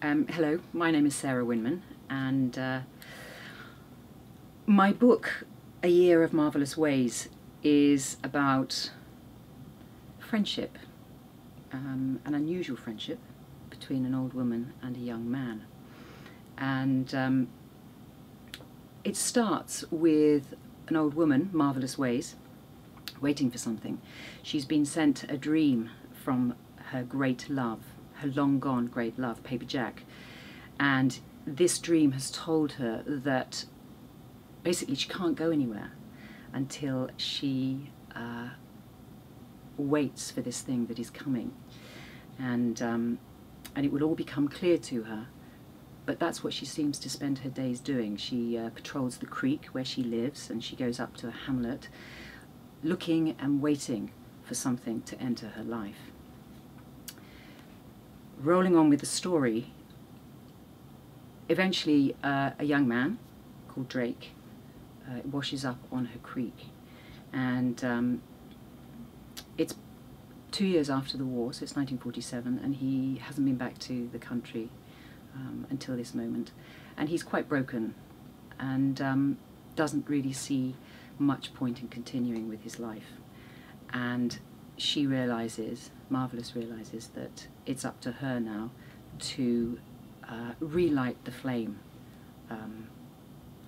Um, hello, my name is Sarah Winman, and uh, my book, A Year of Marvellous Ways, is about friendship, um, an unusual friendship between an old woman and a young man. And um, it starts with an old woman, Marvellous Ways, waiting for something. She's been sent a dream from her great love, her long gone great love, Paper Jack. And this dream has told her that basically she can't go anywhere until she uh, waits for this thing that is coming. And, um, and it will all become clear to her. But that's what she seems to spend her days doing. She uh, patrols the creek where she lives and she goes up to a hamlet looking and waiting for something to enter her life. Rolling on with the story, eventually uh, a young man called Drake uh, washes up on her creek and um, it's two years after the war, so it's 1947, and he hasn't been back to the country um, until this moment. And he's quite broken and um, doesn't really see much point in continuing with his life. And she realizes, Marvellous realizes, that it's up to her now to uh, relight the flame um,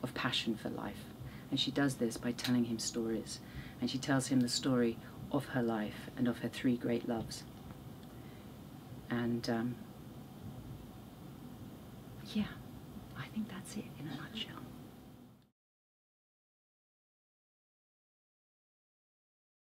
of passion for life. And she does this by telling him stories. And she tells him the story of her life and of her three great loves. And um, yeah, I think that's it in a nutshell.